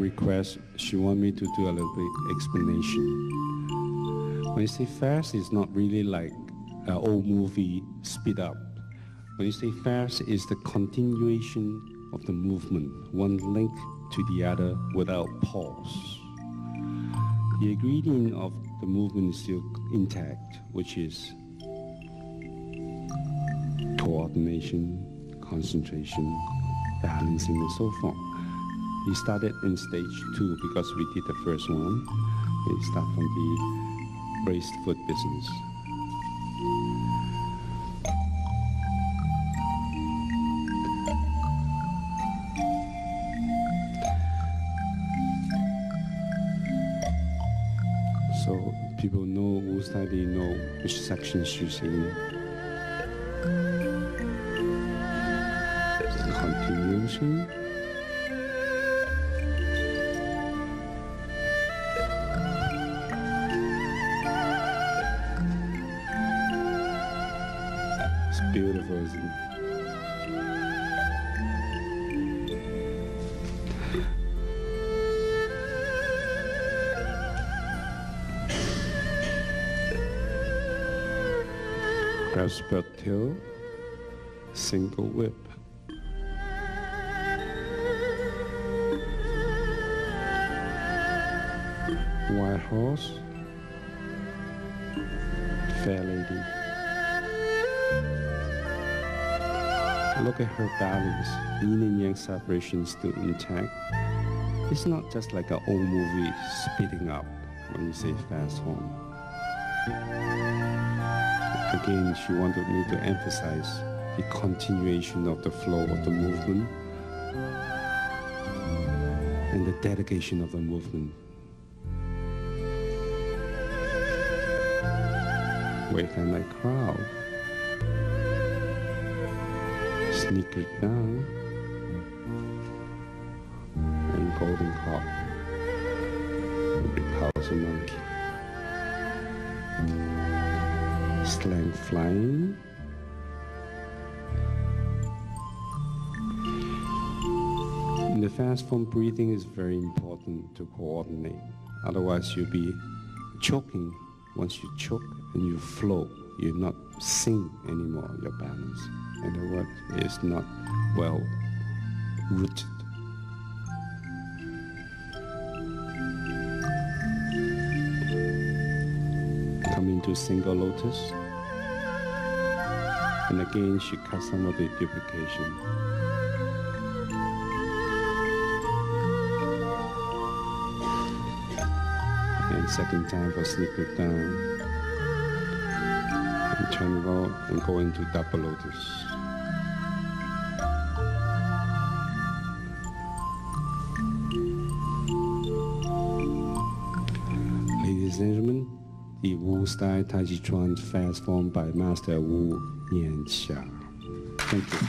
request, she want me to do a little bit explanation. When you say fast, it's not really like an old movie speed up. When you say fast, it's the continuation of the movement, one link to the other without pause. The ingredient of the movement is still intact, which is coordination, concentration, balancing, and so forth. We started in stage two because we did the first one. We start from the braised foot business. So people know Style, they know which section she's in. Continuation. It's beautiful, isn't it? Crossbelt tail, single whip. White horse, fair lady. Look at her balance, yin and yang separation still intact. It's not just like an old movie speeding up when you say fast home. Again, she wanted me to emphasize the continuation of the flow of the movement and the dedication of the movement. Wave hand like crowd. Sneak down. And golden hawk. Big house of monkey. Slant flying. In the fast form, breathing is very important to coordinate. Otherwise, you'll be choking. Once you choke and you flow, you're not sing anymore, your balance. In the words, is not well rooted. Come into single lotus. And again, she cut some of the duplication. And second time for sneak it down. Turn out and go into double lotus. Ladies and gentlemen, the Wu style Tai Chi Chuan fast form by Master Wu Yan Hsia. Thank you.